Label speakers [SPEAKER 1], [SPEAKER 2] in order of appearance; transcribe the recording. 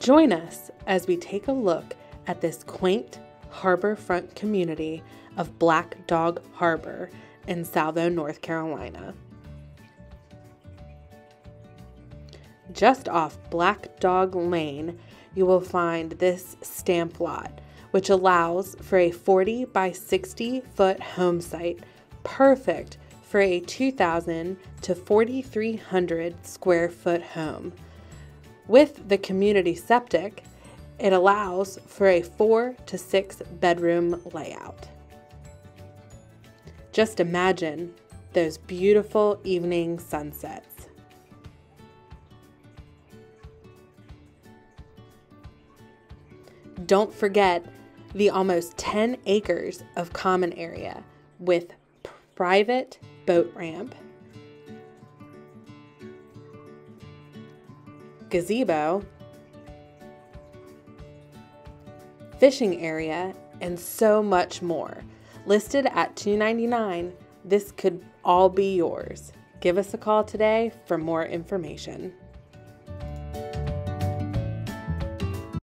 [SPEAKER 1] Join us as we take a look at this quaint harborfront community of Black Dog Harbor in Salvo, North Carolina. Just off Black Dog Lane, you will find this stamp lot, which allows for a 40 by 60 foot home site, perfect for a 2,000 to 4,300 square foot home. With the community septic, it allows for a four to six bedroom layout. Just imagine those beautiful evening sunsets. Don't forget the almost 10 acres of common area with private boat ramp, gazebo, fishing area, and so much more. Listed at 299, this could all be yours. Give us a call today for more information.